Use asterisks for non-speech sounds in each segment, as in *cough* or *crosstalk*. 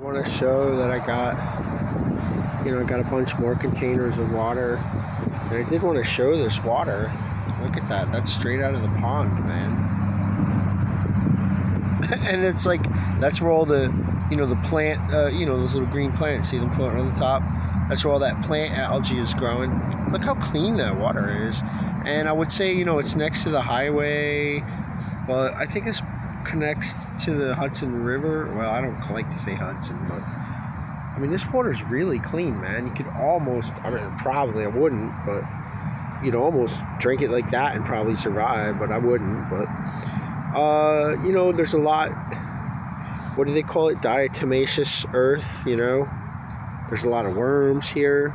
I want to show that I got, you know, I got a bunch more containers of water. And I did want to show this water. Look at that. That's straight out of the pond, man. *laughs* and it's like, that's where all the, you know, the plant, uh, you know, those little green plants, see them floating on the top? That's where all that plant algae is growing. Look how clean that water is. And I would say, you know, it's next to the highway. Well, I think it's connects to the Hudson River. Well, I don't like to say Hudson, but I mean, this water's really clean, man. You could almost, I mean, probably I wouldn't, but you'd almost drink it like that and probably survive, but I wouldn't. But, uh, you know, there's a lot, what do they call it? Diatomaceous earth, you know? There's a lot of worms here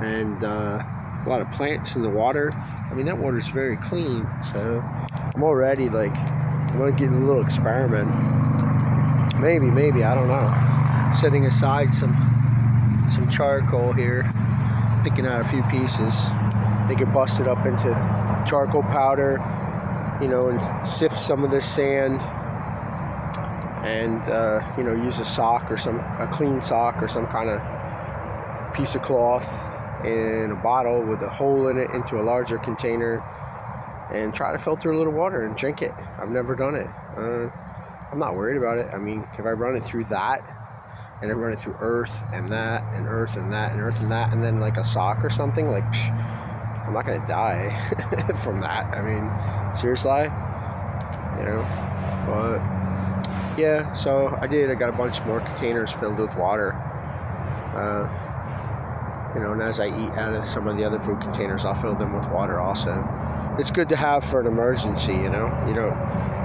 and uh, a lot of plants in the water. I mean, that water's very clean, so I'm already like, A little experiment. Maybe, maybe, I don't know. Setting aside some some charcoal here, picking out a few pieces. They can bust it up into charcoal powder, you know, and sift some of this sand and uh, you know use a sock or some a clean sock or some kind of piece of cloth in a bottle with a hole in it into a larger container and try to filter a little water and drink it. I've never done it. Uh, I'm not worried about it. I mean, if I run it through that and I run it through earth and that and earth and that and earth and that and then like a sock or something, like psh, I'm not gonna die *laughs* from that. I mean, seriously, you know. But yeah, so I did. I got a bunch more containers filled with water. Uh, you know, and as I eat out of some of the other food containers, I'll fill them with water also it's good to have for an emergency. You know, you don't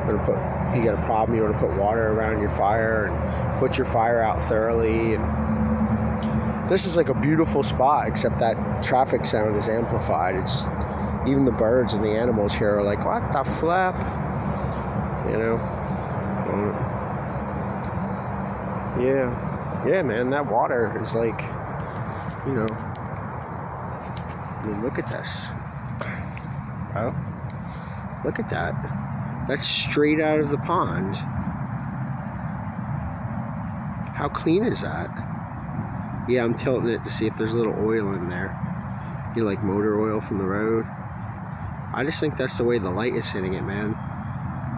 want to put you got a problem. You want to put water around your fire and put your fire out thoroughly. And this is like a beautiful spot, except that traffic sound is amplified. It's even the birds and the animals here are like, "What the flap?" You know. Yeah, yeah, man. That water is like, you know. I mean, look at this. Oh, look at that. That's straight out of the pond. How clean is that? Yeah, I'm tilting it to see if there's a little oil in there. You know, like motor oil from the road. I just think that's the way the light is hitting it, man.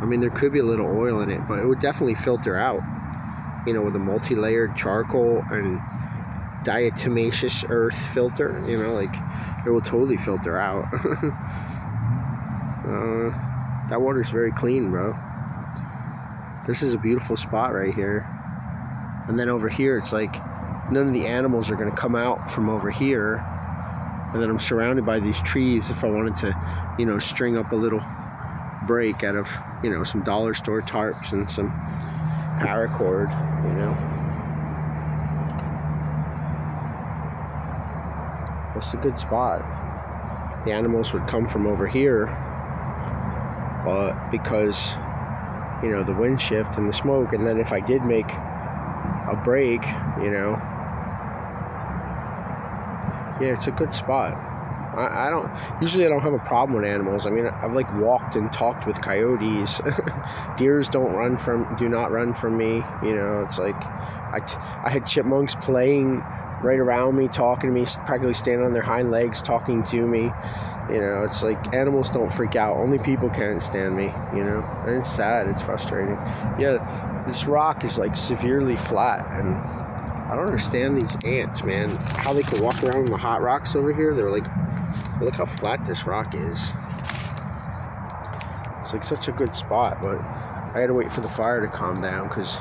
I mean, there could be a little oil in it, but it would definitely filter out. You know, with a multi-layered charcoal and diatomaceous earth filter, you know, like, it will totally filter out. *laughs* Uh, that water's very clean, bro. This is a beautiful spot right here. And then over here, it's like none of the animals are going to come out from over here. And then I'm surrounded by these trees if I wanted to, you know, string up a little break out of, you know, some dollar store tarps and some paracord, you know. It's a good spot. The animals would come from over here but because you know the wind shift and the smoke and then if I did make a break you know yeah it's a good spot. I, I don't usually I don't have a problem with animals. I mean I've like walked and talked with coyotes. *laughs* Deers don't run from do not run from me you know it's like I, I had chipmunks playing right around me talking to me practically standing on their hind legs talking to me you know, it's like animals don't freak out. Only people can't stand me, you know? And it's sad, it's frustrating. Yeah, this rock is like severely flat and I don't understand these ants, man. How they can walk around on the hot rocks over here. They're like, look how flat this rock is. It's like such a good spot, but I had to wait for the fire to calm down because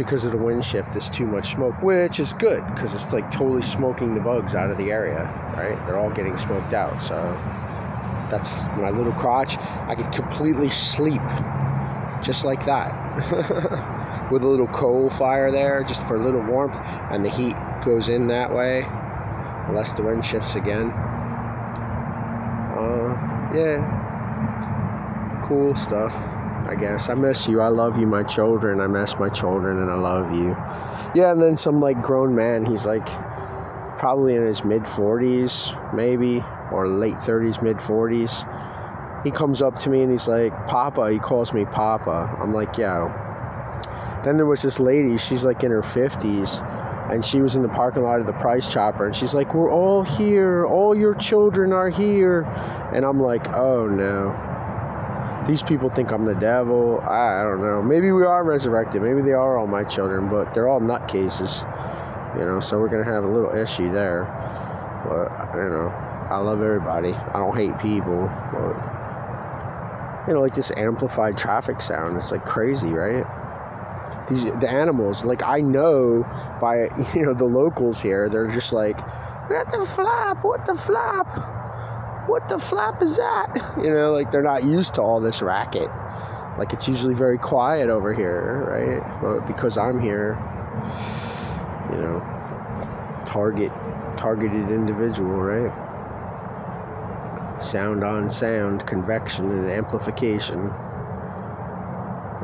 because of the wind shift, there's too much smoke, which is good because it's like totally smoking the bugs out of the area, right? They're all getting smoked out. So that's my little crotch. I could completely sleep just like that *laughs* with a little coal fire there just for a little warmth and the heat goes in that way unless the wind shifts again. Uh, yeah, cool stuff. I guess. I miss you. I love you, my children. I miss my children and I love you. Yeah, and then some like grown man, he's like probably in his mid 40s, maybe, or late 30s, mid 40s. He comes up to me and he's like, Papa. He calls me Papa. I'm like, yo, Then there was this lady, she's like in her 50s, and she was in the parking lot of the Price Chopper, and she's like, We're all here, all your children are here. And I'm like, Oh no. These people think I'm the devil. I, I don't know. Maybe we are resurrected. Maybe they are all my children, but they're all nutcases. You know, so we're going to have a little issue there. But, you know, I love everybody. I don't hate people. But, you know, like this amplified traffic sound. It's like crazy, right? These the animals. Like I know by *laughs* you know the locals here. They're just like, what the flop? What the flap? What the flap is that? *laughs* You know, like they're not used to all this racket. Like it's usually very quiet over here, right? But because I'm here, you know, target targeted individual, right? Sound on sound, convection and amplification.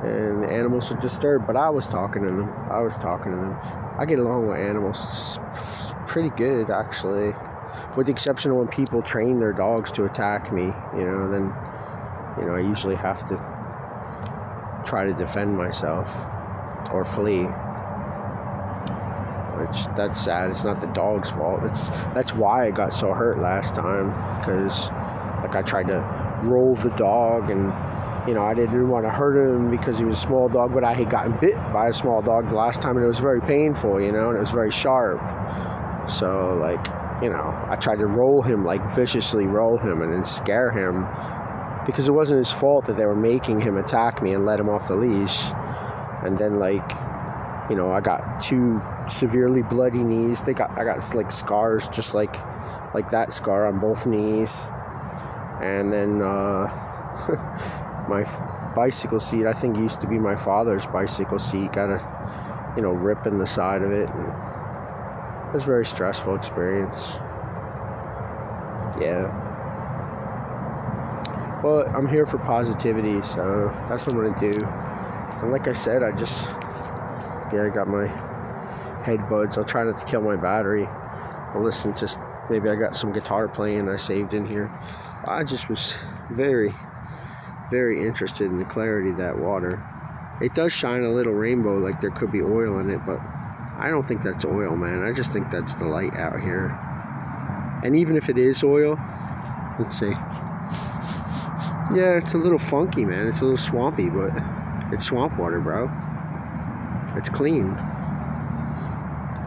And animals are disturbed, but I was talking to them. I was talking to them. I get along with animals pretty good, actually. With the exception of when people train their dogs to attack me, you know, then, you know, I usually have to try to defend myself or flee which that's sad. It's not the dog's fault. It's that's why I got so hurt last time because like I tried to roll the dog and you know I didn't want to hurt him because he was a small dog, but I had gotten bit by a small dog the last time and it was very painful, you know, and it was very sharp. So like you know I tried to roll him like viciously roll him and then scare him because it wasn't his fault that they were making him attack me and let him off the leash and then like you know, I got two severely bloody knees. They got I got like scars just like like that scar on both knees. And then uh, *laughs* my bicycle seat, I think used to be my father's bicycle seat, got a you know rip in the side of it. And it was a very stressful experience. Yeah. Well, I'm here for positivity, so that's what I'm gonna do. And like I said, I just yeah, I got my head buds. I'll try not to kill my battery. I'll listen to maybe I got some guitar playing I saved in here. I just was very, very interested in the clarity of that water. It does shine a little rainbow like there could be oil in it, but I don't think that's oil, man. I just think that's the light out here. And even if it is oil, let's see. Yeah, it's a little funky, man. It's a little swampy, but it's swamp water, bro. It's clean.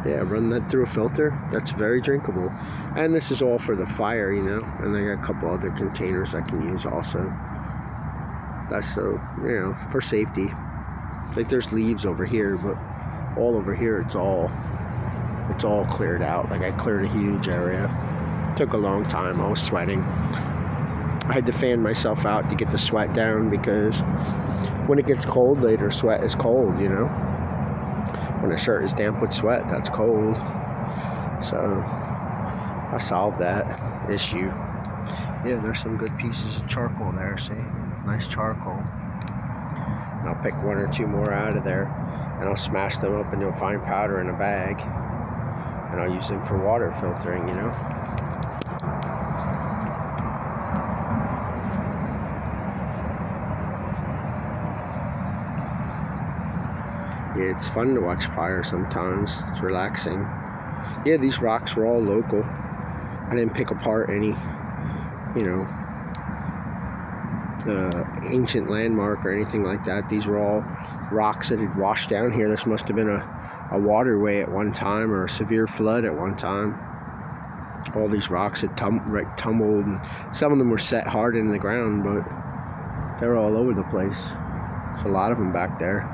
Yeah, run that through a filter. That's very drinkable. And this is all for the fire, you know. And I got a couple other containers I can use also. That's so, you know, for safety. Like there's leaves over here, but all over here it's all it's all cleared out. Like I cleared a huge area. Took a long time. I was sweating. I had to fan myself out to get the sweat down because when it gets cold later, sweat is cold, you know when a shirt is damp with sweat, that's cold. So I solved that issue. Yeah, there's some good pieces of charcoal there, see? Nice charcoal. And I'll pick one or two more out of there and I'll smash them up into a fine powder in a bag. And I'll use them for water filtering, you know? it's fun to watch fire sometimes. It's relaxing. Yeah, these rocks were all local. I didn't pick apart any, you know, ancient landmark or anything like that. These were all rocks that had washed down here. This must have been a, a waterway at one time or a severe flood at one time. All these rocks had tum like, tumbled, and some of them were set hard in the ground, but they were all over the place. There's a lot of them back there.